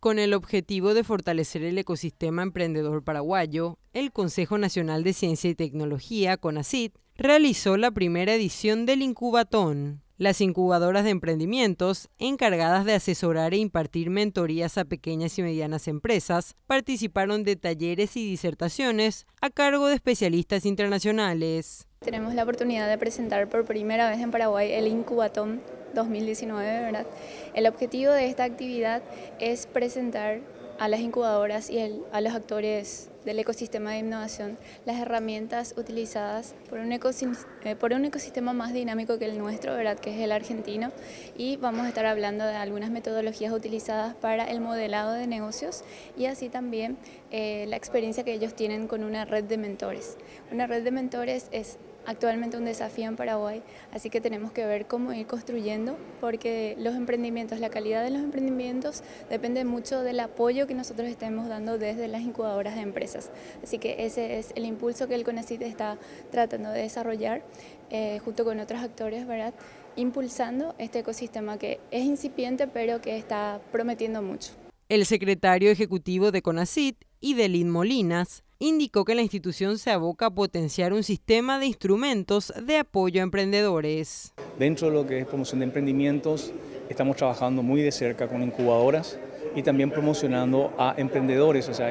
Con el objetivo de fortalecer el ecosistema emprendedor paraguayo, el Consejo Nacional de Ciencia y Tecnología, CONACIT, realizó la primera edición del Incubatón. Las incubadoras de emprendimientos, encargadas de asesorar e impartir mentorías a pequeñas y medianas empresas, participaron de talleres y disertaciones a cargo de especialistas internacionales. Tenemos la oportunidad de presentar por primera vez en Paraguay el Incubatón 2019, ¿verdad? El objetivo de esta actividad es presentar a las incubadoras y a los actores del ecosistema de innovación las herramientas utilizadas por un, eh, por un ecosistema más dinámico que el nuestro, ¿verdad? que es el argentino, y vamos a estar hablando de algunas metodologías utilizadas para el modelado de negocios y así también eh, la experiencia que ellos tienen con una red de mentores. Una red de mentores es actualmente un desafío en Paraguay, así que tenemos que ver cómo ir construyendo, porque los emprendimientos, la calidad de los emprendimientos depende mucho del apoyo que nosotros estemos dando desde las incubadoras de empresas. Así que ese es el impulso que el CONACIT está tratando de desarrollar eh, junto con otros actores, ¿verdad? impulsando este ecosistema que es incipiente pero que está prometiendo mucho. El secretario ejecutivo de CONACIT, Idelín Molinas, indicó que la institución se aboca a potenciar un sistema de instrumentos de apoyo a emprendedores. Dentro de lo que es promoción de emprendimientos, estamos trabajando muy de cerca con incubadoras y también promocionando a emprendedores, o sea,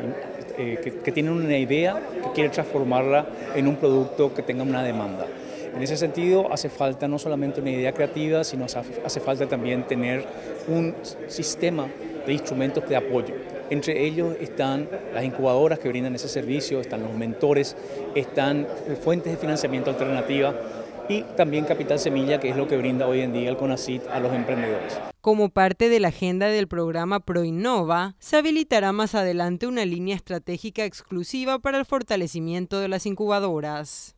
eh, que, tienen una idea, que quieren transformarla en un producto que tenga una demanda. En ese sentido, hace falta no solamente una idea creativa, sino hace falta también tener un sistema de instrumentos de apoyo. Entre ellos están las incubadoras que brindan ese servicio, están los mentores, están fuentes de financiamiento alternativa y también Capital Semilla, que es lo que brinda hoy en día el CONACIT a los emprendedores. Como parte de la agenda del programa ProInnova, se habilitará más adelante una línea estratégica exclusiva para el fortalecimiento de las incubadoras.